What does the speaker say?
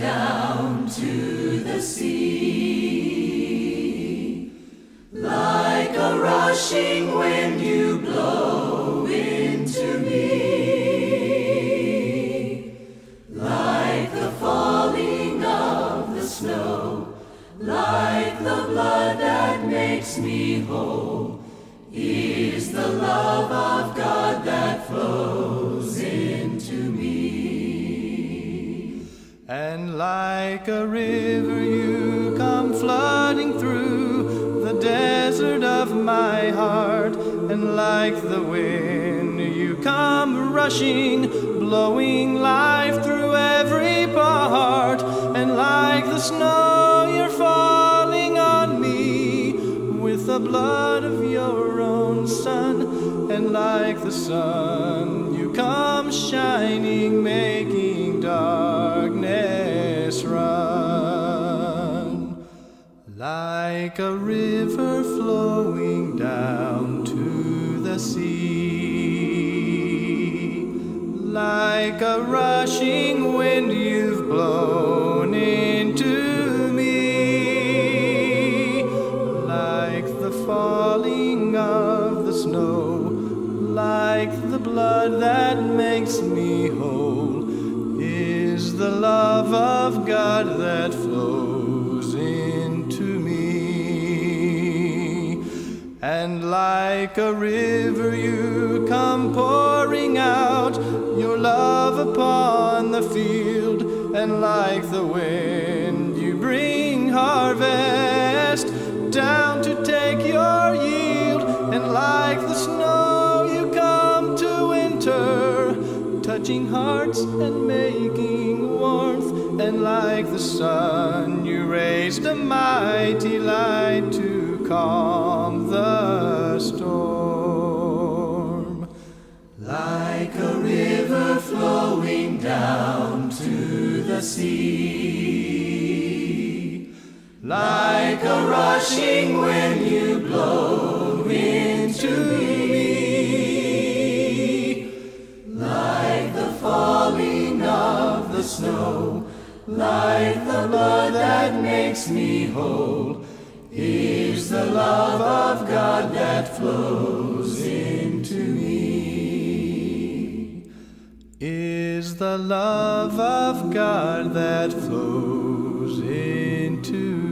down to the sea. Like a rushing wind, you blow into me. Like the falling of the snow, like the blood that makes me whole, is the love of God And like a river, you come flooding through the desert of my heart. And like the wind, you come rushing, blowing life through every part. And like the snow, you're falling on me with the blood of your own Son. And like the sun, you come shining, making darkness Like a river flowing down to the sea. Like a rushing wind you've blown into me. Like the falling of the snow. Like the blood that makes me whole. Is the love of God that flows And like a river, you come pouring out your love upon the field. And like the wind, you bring harvest down to take your yield. And like the snow, you come to winter, touching hearts and making warmth. And like the sun, you raised a mighty light to calm sea. Like a rushing wind you blow into me. Like the falling of the snow. Like the blood that makes me whole. Is the love of God that flows into me is the love of God that flows into